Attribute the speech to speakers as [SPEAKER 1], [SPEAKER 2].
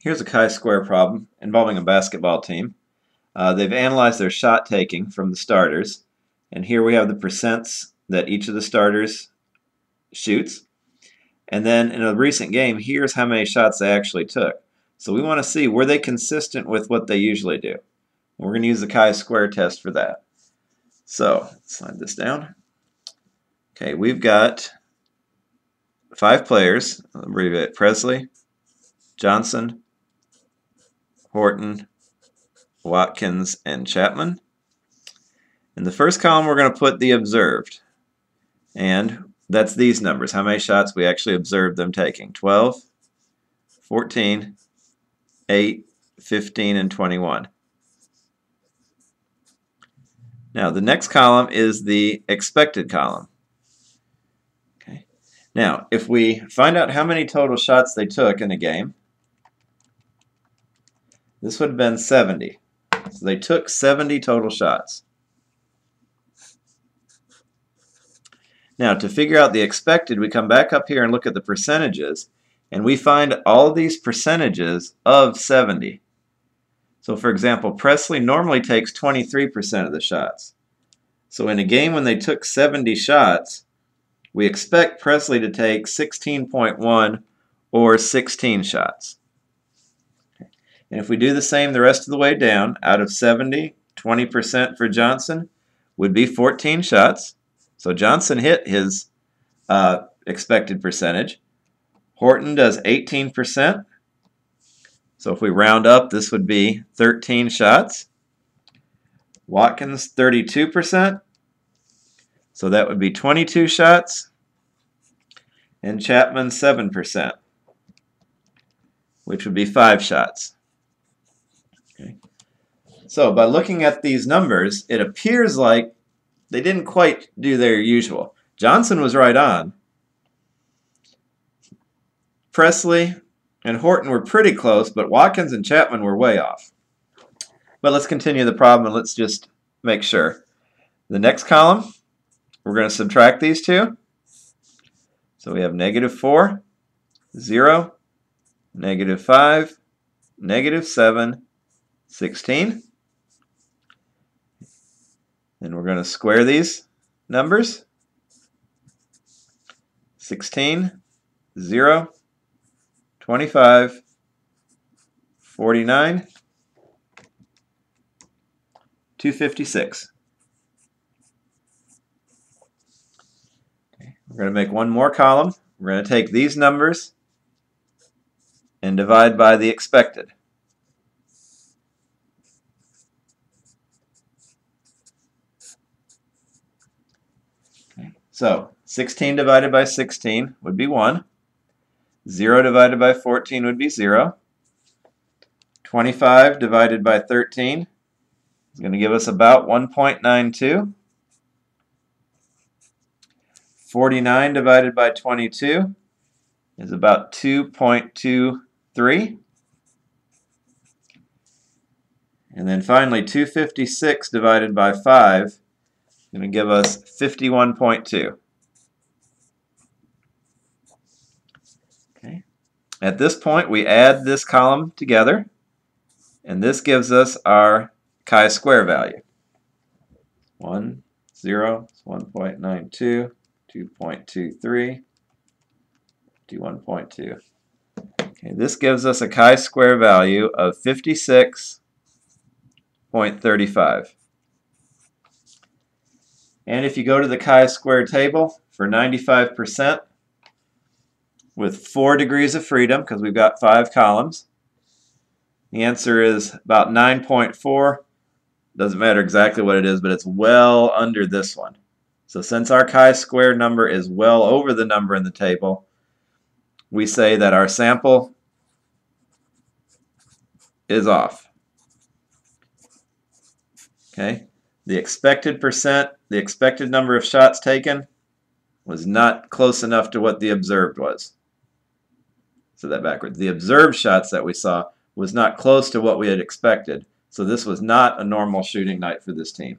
[SPEAKER 1] Here's a chi-square problem involving a basketball team. Uh, they've analyzed their shot taking from the starters, and here we have the percents that each of the starters shoots. And then in a recent game, here's how many shots they actually took. So we want to see, were they consistent with what they usually do? we're going to use the chi-square test for that. So, slide this down. Okay, we've got five players. I'll abbreviate Presley, Johnson, Horton, Watkins, and Chapman. In the first column, we're going to put the observed. And that's these numbers, how many shots we actually observed them taking. 12, 14, 8, 15, and 21. Now, the next column is the expected column. Okay. Now, if we find out how many total shots they took in a game, this would have been 70. So they took 70 total shots. Now, to figure out the expected, we come back up here and look at the percentages, and we find all these percentages of 70. So, for example, Presley normally takes 23% of the shots. So, in a game when they took 70 shots, we expect Presley to take 16.1 or 16 shots. And if we do the same the rest of the way down, out of 70, 20% for Johnson would be 14 shots. So Johnson hit his uh, expected percentage. Horton does 18%. So if we round up, this would be 13 shots. Watkins, 32%. So that would be 22 shots. And Chapman, 7%, which would be 5 shots. So by looking at these numbers, it appears like they didn't quite do their usual. Johnson was right on. Presley and Horton were pretty close, but Watkins and Chapman were way off. But let's continue the problem and let's just make sure. The next column, we're going to subtract these two. So we have negative 4, 0, negative 5, negative 7, 16. And we're going to square these numbers. 16, 0, 25, 49, 256. Okay. We're going to make one more column. We're going to take these numbers and divide by the expected. So 16 divided by 16 would be 1. 0 divided by 14 would be 0. 25 divided by 13 is going to give us about 1.92. 49 divided by 22 is about 2.23. And then finally, 256 divided by 5 going to give us 51.2. Okay. At this point, we add this column together, and this gives us our chi-square value. 1, 0, 1.92, 2.23, 51.2. Okay, this gives us a chi-square value of 56.35. And if you go to the chi-square table for 95% with 4 degrees of freedom, because we've got 5 columns, the answer is about 9.4. Doesn't matter exactly what it is, but it's well under this one. So since our chi-square number is well over the number in the table, we say that our sample is off. Okay, the expected percent the expected number of shots taken was not close enough to what the observed was. So that backwards. The observed shots that we saw was not close to what we had expected. So this was not a normal shooting night for this team.